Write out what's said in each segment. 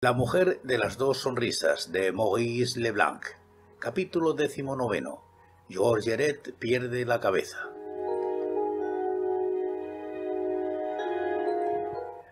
La mujer de las dos sonrisas de Maurice Leblanc. Capítulo XIX. Georgeret pierde la cabeza.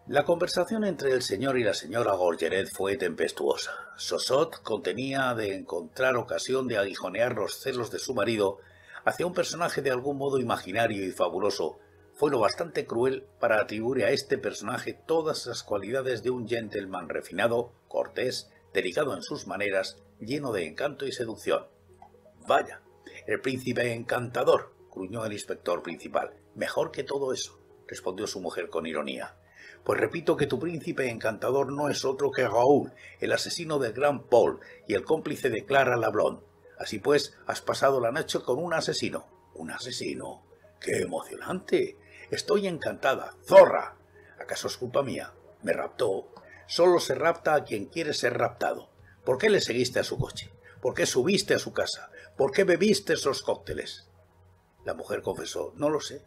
La conversación entre el señor y la señora Gorgeret fue tempestuosa. Sosot contenía de encontrar ocasión de aguijonear los celos de su marido hacia un personaje de algún modo imaginario y fabuloso, fue lo bastante cruel para atribuir a este personaje todas las cualidades de un gentleman refinado, cortés, delicado en sus maneras, lleno de encanto y seducción. Vaya, el príncipe encantador, gruñó el inspector principal. Mejor que todo eso, respondió su mujer con ironía. Pues repito que tu príncipe encantador no es otro que Raúl, el asesino del gran Paul y el cómplice de Clara Lablon. Así pues, has pasado la noche con un asesino. ¿Un asesino? ¡Qué emocionante! Estoy encantada. ¡Zorra! ¿Acaso es culpa mía? Me raptó. Solo se rapta a quien quiere ser raptado. ¿Por qué le seguiste a su coche? ¿Por qué subiste a su casa? ¿Por qué bebiste esos cócteles? La mujer confesó, no lo sé.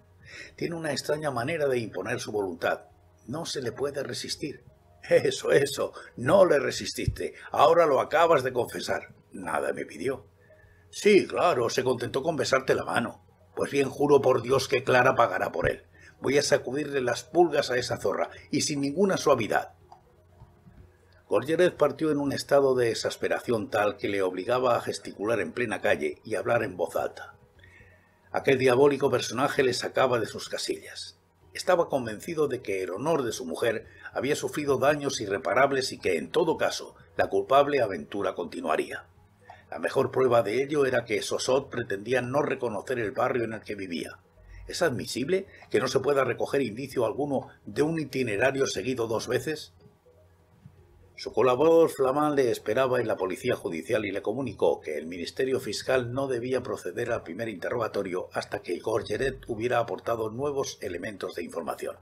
Tiene una extraña manera de imponer su voluntad. No se le puede resistir. Eso, eso, no le resististe. Ahora lo acabas de confesar. Nada me pidió. Sí, claro, se contentó con besarte la mano. Pues bien, juro por Dios que Clara pagará por él. Voy a sacudirle las pulgas a esa zorra, y sin ninguna suavidad. Gorgeret partió en un estado de exasperación tal que le obligaba a gesticular en plena calle y hablar en voz alta. Aquel diabólico personaje le sacaba de sus casillas. Estaba convencido de que el honor de su mujer había sufrido daños irreparables y que, en todo caso, la culpable aventura continuaría. La mejor prueba de ello era que Sosot pretendía no reconocer el barrio en el que vivía. ¿Es admisible que no se pueda recoger indicio alguno de un itinerario seguido dos veces? Su colaborador Flamand le esperaba en la policía judicial y le comunicó que el Ministerio Fiscal no debía proceder al primer interrogatorio hasta que Gorgeret hubiera aportado nuevos elementos de información.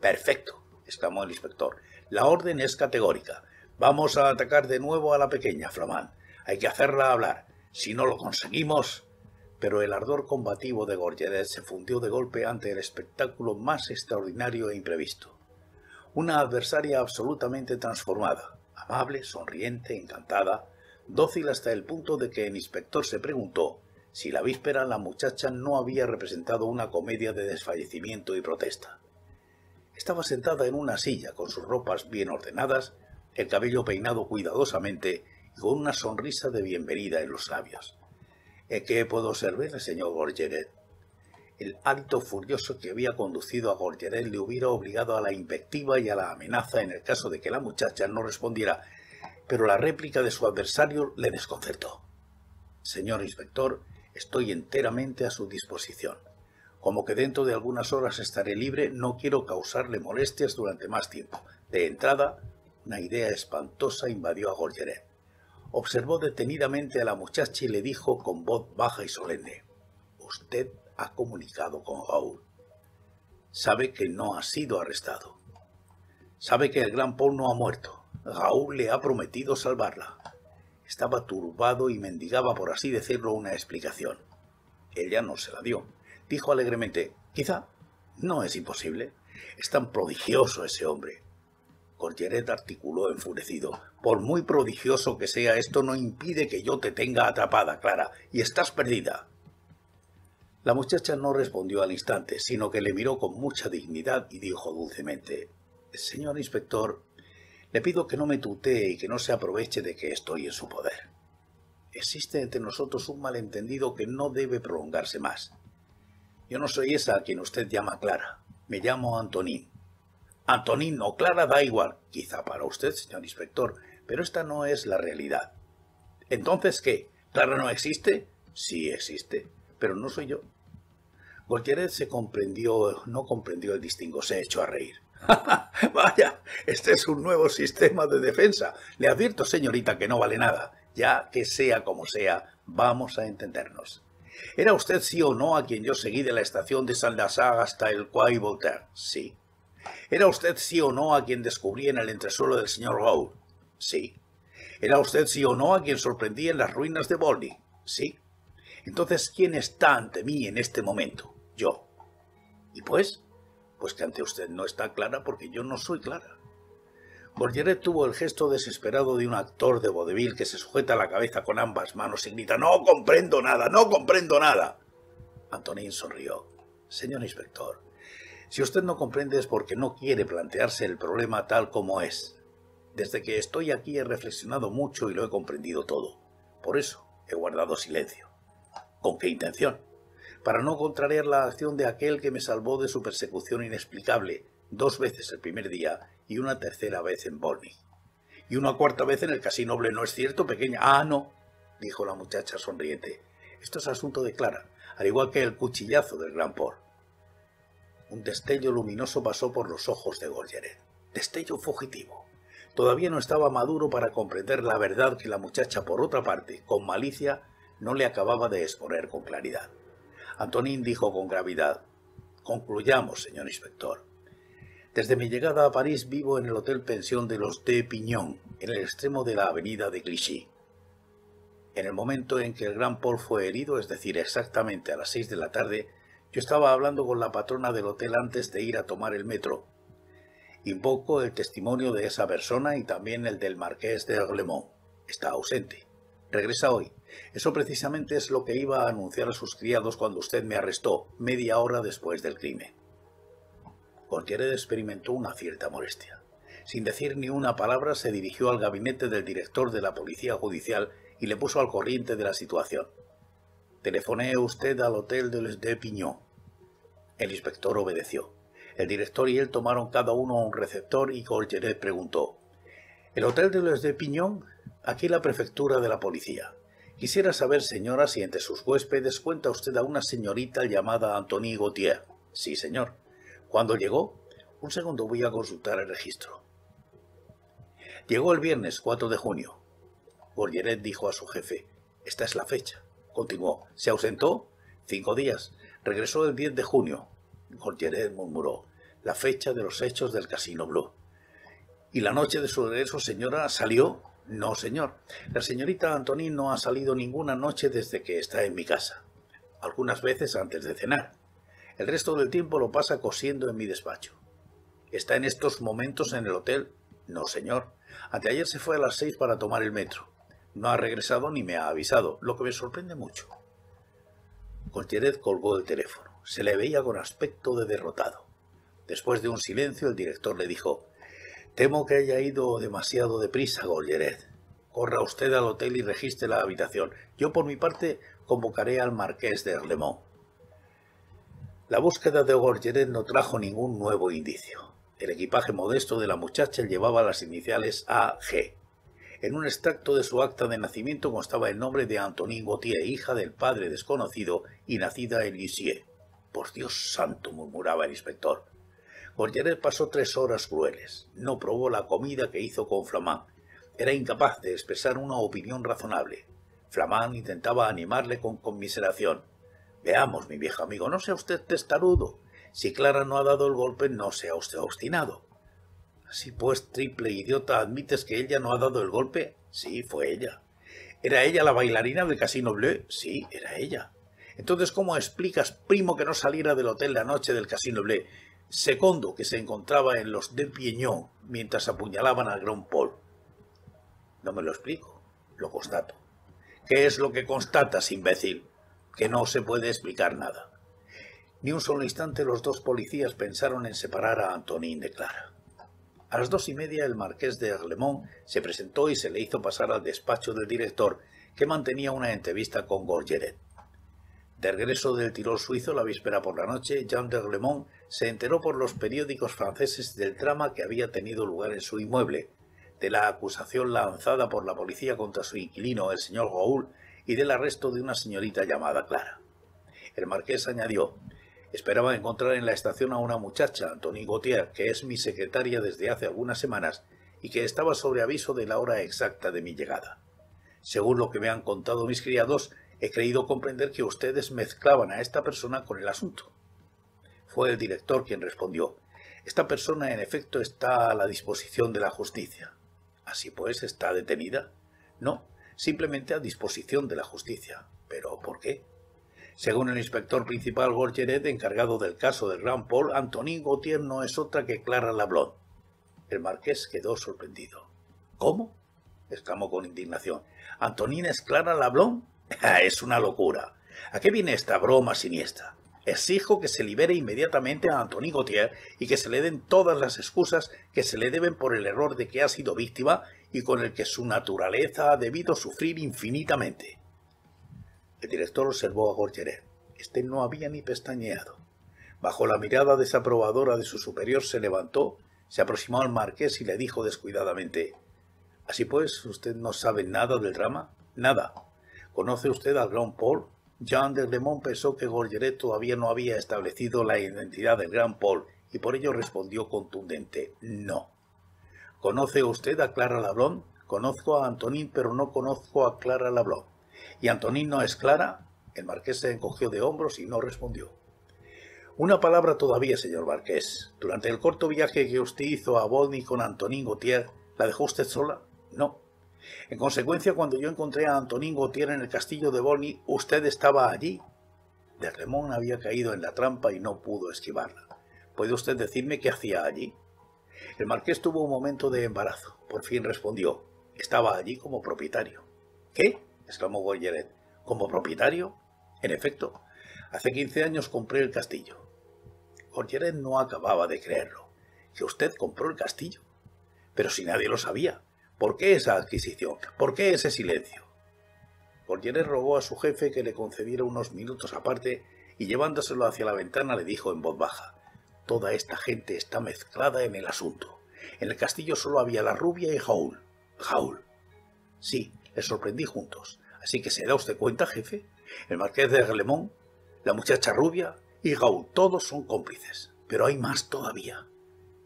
Perfecto, exclamó el inspector. La orden es categórica. Vamos a atacar de nuevo a la pequeña Flamand. Hay que hacerla hablar. Si no lo conseguimos. Pero el ardor combativo de Gorgeret se fundió de golpe ante el espectáculo más extraordinario e imprevisto una adversaria absolutamente transformada, amable, sonriente, encantada, dócil hasta el punto de que el inspector se preguntó si la víspera la muchacha no había representado una comedia de desfallecimiento y protesta. Estaba sentada en una silla con sus ropas bien ordenadas, el cabello peinado cuidadosamente y con una sonrisa de bienvenida en los labios. ¿En qué puedo servirle, señor Gorgeret? El hálito furioso que había conducido a Gorgeret le hubiera obligado a la invectiva y a la amenaza en el caso de que la muchacha no respondiera, pero la réplica de su adversario le desconcertó. Señor inspector, estoy enteramente a su disposición. Como que dentro de algunas horas estaré libre, no quiero causarle molestias durante más tiempo. De entrada, una idea espantosa invadió a Gorgeret. Observó detenidamente a la muchacha y le dijo con voz baja y solemne, Usted ha comunicado con Raúl. Sabe que no ha sido arrestado. Sabe que el gran Paul no ha muerto. Raúl le ha prometido salvarla. Estaba turbado y mendigaba, por así decirlo, una explicación. Ella no se la dio. Dijo alegremente, quizá no es imposible. Es tan prodigioso ese hombre. Gorgeret articuló enfurecido. Por muy prodigioso que sea, esto no impide que yo te tenga atrapada, Clara, y estás perdida. La muchacha no respondió al instante, sino que le miró con mucha dignidad y dijo dulcemente Señor inspector, le pido que no me tutee y que no se aproveche de que estoy en su poder. Existe entre nosotros un malentendido que no debe prolongarse más. Yo no soy esa a quien usted llama Clara. Me llamo Antonín. Antonín o Clara da igual, quizá para usted, señor inspector, pero esta no es la realidad. Entonces, ¿qué? ¿Clara no existe? Sí existe, pero no soy yo. Goltieret se comprendió, no comprendió el distingo, se echó a reír. Vaya, este es un nuevo sistema de defensa. Le advierto, señorita, que no vale nada. Ya que sea como sea, vamos a entendernos. ¿Era usted sí o no a quien yo seguí de la estación de Saint-Lazare hasta el Quai Voltaire? Sí. ¿Era usted sí o no a quien descubrí en el entresuelo del señor Raoul? Sí. ¿Era usted sí o no a quien sorprendí en las ruinas de Boldy? Sí. Entonces, ¿quién está ante mí en este momento? yo. ¿Y pues? Pues que ante usted no está clara porque yo no soy clara. Gorgeret tuvo el gesto desesperado de un actor de vodevil que se sujeta la cabeza con ambas manos y grita No comprendo nada, no comprendo nada. Antonín sonrió. Señor inspector, si usted no comprende es porque no quiere plantearse el problema tal como es. Desde que estoy aquí he reflexionado mucho y lo he comprendido todo. Por eso he guardado silencio. ¿Con qué intención? Para no contrariar la acción de aquel que me salvó de su persecución inexplicable, dos veces el primer día y una tercera vez en Bolney. Y una cuarta vez en el casino ¿no es cierto, pequeña? Ah, no, dijo la muchacha sonriente. Esto es asunto de Clara, al igual que el cuchillazo del gran Paul. Un destello luminoso pasó por los ojos de Gorgeret. Destello fugitivo. Todavía no estaba maduro para comprender la verdad que la muchacha, por otra parte, con malicia, no le acababa de exponer con claridad. Antonín dijo con gravedad Concluyamos, señor inspector. Desde mi llegada a París vivo en el Hotel Pensión de los de Pignon, en el extremo de la avenida de Clichy. En el momento en que el gran Paul fue herido, es decir, exactamente a las seis de la tarde, yo estaba hablando con la patrona del hotel antes de ir a tomar el metro. Invoco el testimonio de esa persona y también el del marqués de Arlemont. Está ausente. Regresa hoy. Eso precisamente es lo que iba a anunciar a sus criados cuando usted me arrestó, media hora después del crimen. Contiered experimentó una cierta molestia. Sin decir ni una palabra se dirigió al gabinete del director de la Policía Judicial y le puso al corriente de la situación. Telefoné usted al hotel de Les de Piñón. El inspector obedeció. El director y él tomaron cada uno un receptor y Gorgeret preguntó ¿El hotel de Les de? Aquí la prefectura de la policía. Quisiera saber, señora, si entre sus huéspedes cuenta usted a una señorita llamada Antonie Gautier. Sí, señor. ¿Cuándo llegó? Un segundo voy a consultar el registro. Llegó el viernes 4 de junio. Gorgeret dijo a su jefe, esta es la fecha. Continuó, ¿se ausentó? Cinco días. Regresó el 10 de junio. Gorgeret murmuró, la fecha de los hechos del Casino Blue. ¿Y la noche de su regreso, señora, salió? No, señor. La señorita Antonín no ha salido ninguna noche desde que está en mi casa. Algunas veces antes de cenar. El resto del tiempo lo pasa cosiendo en mi despacho. ¿Está en estos momentos en el hotel? No, señor. Anteayer se fue a las seis para tomar el metro. No ha regresado ni me ha avisado, lo que me sorprende mucho. Contiered colgó el teléfono. Se le veía con aspecto de derrotado. Después de un silencio, el director le dijo Temo que haya ido demasiado deprisa, Golgeret. Corra usted al hotel y registre la habitación. Yo, por mi parte, convocaré al marqués de Erlemont. La búsqueda de Gorgeret no trajo ningún nuevo indicio. El equipaje modesto de la muchacha llevaba las iniciales AG. En un extracto de su acta de nacimiento constaba el nombre de Antonin Gautier, hija del padre desconocido y nacida en Lisieux. Por Dios santo, murmuraba el inspector. Gorgeret pasó tres horas crueles. No probó la comida que hizo con Flamand. Era incapaz de expresar una opinión razonable. Flamand intentaba animarle con conmiseración. Veamos, mi viejo amigo, no sea usted testarudo. Si Clara no ha dado el golpe, no sea usted obstinado. Así pues, triple idiota, ¿admites que ella no ha dado el golpe? Sí, fue ella. ¿Era ella la bailarina del Casino Bleu? Sí, era ella. Entonces, ¿cómo explicas, primo, que no saliera del hotel la noche del Casino Bleu? Segundo, que se encontraba en los de Piñón mientras apuñalaban al Grand Paul. No me lo explico, lo constato. ¿Qué es lo que constatas, imbécil? que no se puede explicar nada. Ni un solo instante los dos policías pensaron en separar a Antonín de Clara. A las dos y media el marqués de Arlemont se presentó y se le hizo pasar al despacho del director, que mantenía una entrevista con Gorgeret. De regreso del Tirol suizo la víspera por la noche, Jean de Arlemont se enteró por los periódicos franceses del drama que había tenido lugar en su inmueble, de la acusación lanzada por la policía contra su inquilino, el señor Raoul, y del arresto de una señorita llamada Clara. El marqués añadió, esperaba encontrar en la estación a una muchacha, Antonie Gautier, que es mi secretaria desde hace algunas semanas y que estaba sobre aviso de la hora exacta de mi llegada. Según lo que me han contado mis criados, he creído comprender que ustedes mezclaban a esta persona con el asunto. Fue el director quien respondió, esta persona en efecto está a la disposición de la justicia. Así pues, ¿está detenida? No, simplemente a disposición de la justicia. ¿Pero por qué? Según el inspector principal Gorgeret, encargado del caso del Gran Paul, Antonin Gautier no es otra que Clara Lablon. El marqués quedó sorprendido. ¿Cómo? exclamó con indignación. ¿Antonina es Clara Lablón? es una locura. ¿A qué viene esta broma siniestra? Exijo que se libere inmediatamente a Antonín Gautier y que se le den todas las excusas que se le deben por el error de que ha sido víctima y con el que su naturaleza ha debido sufrir infinitamente. El director observó a Gorgeret. Este no había ni pestañeado. Bajo la mirada desaprobadora de su superior se levantó, se aproximó al marqués y le dijo descuidadamente Así pues, ¿usted no sabe nada del drama? Nada. ¿Conoce usted al Grand Paul? Jean de Lemont pensó que Gorgeret todavía no había establecido la identidad del Grand Paul y por ello respondió contundente No. ¿Conoce usted a Clara Lablon? Conozco a Antonín, pero no conozco a Clara Lablon. ¿Y Antonín no es Clara? El marqués se encogió de hombros y no respondió. Una palabra todavía, señor marqués. Durante el corto viaje que usted hizo a Bolny con Antonín Gautier, ¿la dejó usted sola? No. En consecuencia, cuando yo encontré a Antonín Gautier en el castillo de Bolny, usted estaba allí. De Remón había caído en la trampa y no pudo esquivarla. ¿Puede usted decirme qué hacía allí? El marqués tuvo un momento de embarazo. Por fin respondió. Estaba allí como propietario. ¿Qué? Exclamó Goyeret. ¿Como propietario? En efecto, hace quince años compré el castillo. Goyeret no acababa de creerlo. ¿Que usted compró el castillo? Pero si nadie lo sabía. ¿Por qué esa adquisición? ¿Por qué ese silencio? Gorgeret rogó a su jefe que le concediera unos minutos aparte y llevándoselo hacia la ventana le dijo en voz baja Toda esta gente está mezclada en el asunto. En el castillo solo había la rubia y Jaúl. Jaúl. Sí, le sorprendí juntos. Así que se da usted cuenta, jefe. El marqués de Relemón, la muchacha rubia y Jaúl, todos son cómplices. Pero hay más todavía.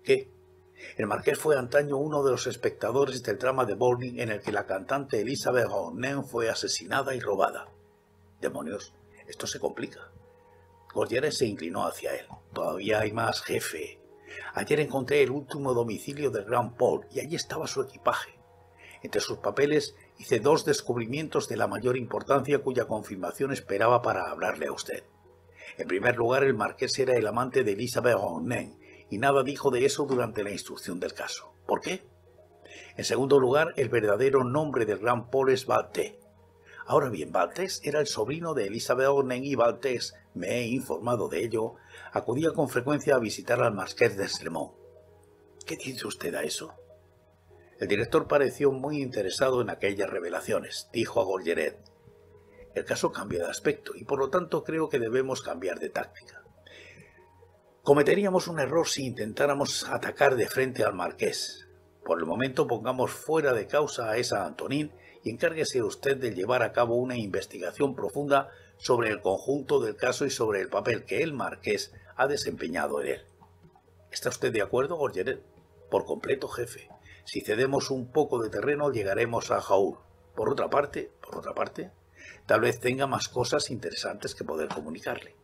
¿Qué? El marqués fue antaño uno de los espectadores del drama de Bowling en el que la cantante Elizabeth Ronen fue asesinada y robada. Demonios, esto se complica. Gorgeret se inclinó hacia él. Todavía hay más, jefe. Ayer encontré el último domicilio del Gran Paul y allí estaba su equipaje. Entre sus papeles hice dos descubrimientos de la mayor importancia cuya confirmación esperaba para hablarle a usted. En primer lugar, el marqués era el amante de Elizabeth Ronen y nada dijo de eso durante la instrucción del caso. ¿Por qué? En segundo lugar, el verdadero nombre del gran Paul es Valtés. Ahora bien, Valtés era el sobrino de Elizabeth Ornen y Valtés, me he informado de ello, acudía con frecuencia a visitar al Marqués de Slemont. ¿Qué dice usted a eso? El director pareció muy interesado en aquellas revelaciones, dijo a Gorgeret. El caso cambia de aspecto y por lo tanto creo que debemos cambiar de táctica. Cometeríamos un error si intentáramos atacar de frente al marqués. Por el momento pongamos fuera de causa a esa Antonín y encárguese usted de llevar a cabo una investigación profunda sobre el conjunto del caso y sobre el papel que el marqués ha desempeñado en él. ¿Está usted de acuerdo, Gorgeret? Por completo, jefe. Si cedemos un poco de terreno, llegaremos a Jaúl. Por otra parte, por otra parte, tal vez tenga más cosas interesantes que poder comunicarle.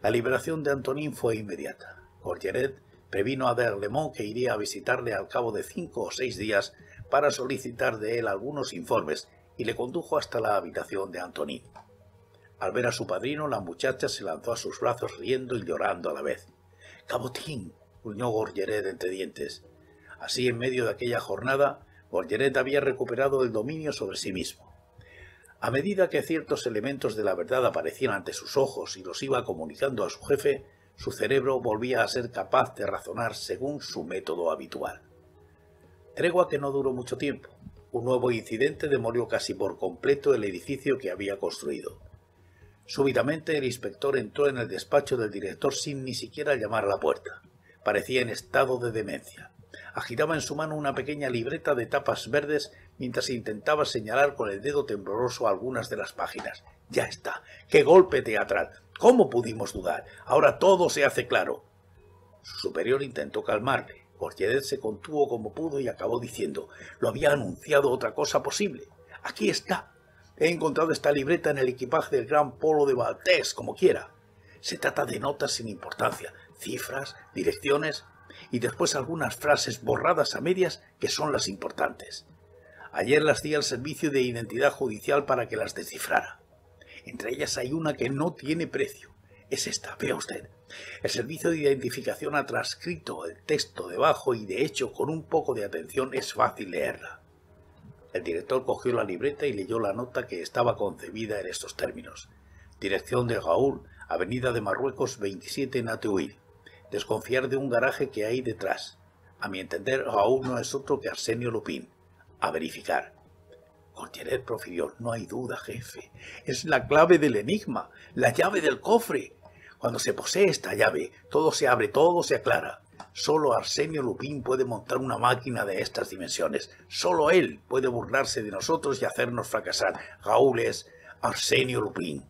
La liberación de Antonín fue inmediata. Gorgeret previno a Berlemont que iría a visitarle al cabo de cinco o seis días para solicitar de él algunos informes y le condujo hasta la habitación de Antonín. Al ver a su padrino, la muchacha se lanzó a sus brazos riendo y llorando a la vez. Cabotín, gruñó Gorgeret entre dientes. Así, en medio de aquella jornada, Gorgeret había recuperado el dominio sobre sí mismo. A medida que ciertos elementos de la verdad aparecían ante sus ojos y los iba comunicando a su jefe, su cerebro volvía a ser capaz de razonar según su método habitual. Tregua que no duró mucho tiempo. Un nuevo incidente demolió casi por completo el edificio que había construido. Súbitamente el inspector entró en el despacho del director sin ni siquiera llamar a la puerta. Parecía en estado de demencia. Agitaba en su mano una pequeña libreta de tapas verdes mientras intentaba señalar con el dedo tembloroso algunas de las páginas. Ya está. ¡Qué golpe teatral! ¿Cómo pudimos dudar? Ahora todo se hace claro. Su superior intentó calmarle. Gorgeret se contuvo como pudo y acabó diciendo Lo había anunciado otra cosa posible. Aquí está. He encontrado esta libreta en el equipaje del gran polo de Valtés, como quiera. Se trata de notas sin importancia, cifras, direcciones y después algunas frases borradas a medias que son las importantes. Ayer las di al servicio de identidad judicial para que las descifrara. Entre ellas hay una que no tiene precio. Es esta, vea usted. El servicio de identificación ha transcrito el texto debajo y de hecho con un poco de atención es fácil leerla. El director cogió la libreta y leyó la nota que estaba concebida en estos términos. Dirección de Raúl, Avenida de Marruecos 27 en Ateuil. Desconfiar de un garaje que hay detrás. A mi entender, Raúl no es otro que Arsenio Lupín. A verificar. Colcheret profirió, no hay duda, jefe. Es la clave del enigma, la llave del cofre. Cuando se posee esta llave, todo se abre, todo se aclara. Solo Arsenio Lupín puede montar una máquina de estas dimensiones. Solo él puede burlarse de nosotros y hacernos fracasar. Raúl es Arsenio Lupín.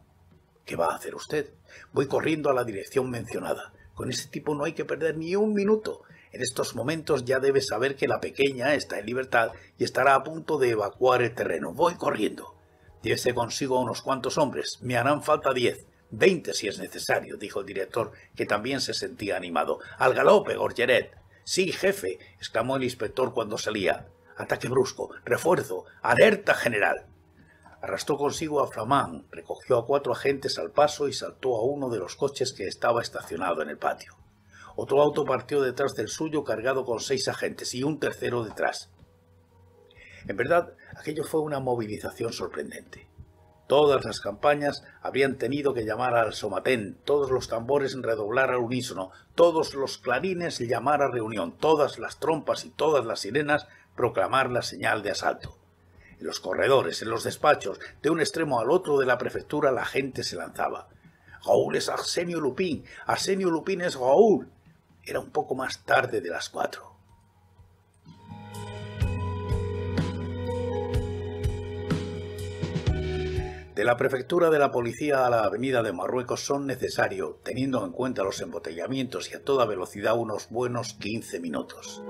¿Qué va a hacer usted? Voy corriendo a la dirección mencionada. Con ese tipo no hay que perder ni un minuto. En estos momentos ya debe saber que la pequeña está en libertad y estará a punto de evacuar el terreno. Voy corriendo. Llévese consigo a unos cuantos hombres. Me harán falta diez. Veinte si es necesario, dijo el director, que también se sentía animado. Al galope, Gorgeret. Sí, jefe, exclamó el inspector cuando salía. Ataque brusco, refuerzo, alerta general. Arrastró consigo a Flamán, recogió a cuatro agentes al paso y saltó a uno de los coches que estaba estacionado en el patio. Otro auto partió detrás del suyo cargado con seis agentes y un tercero detrás. En verdad, aquello fue una movilización sorprendente. Todas las campañas habrían tenido que llamar al somatén, todos los tambores redoblar al unísono, todos los clarines llamar a reunión, todas las trompas y todas las sirenas proclamar la señal de asalto. En los corredores, en los despachos, de un extremo al otro de la prefectura la gente se lanzaba. Raúl es Arsenio Lupín, Arsenio Lupín es Raúl. Era un poco más tarde de las cuatro. De la prefectura de la policía a la avenida de Marruecos son necesarios, teniendo en cuenta los embotellamientos y a toda velocidad, unos buenos 15 minutos.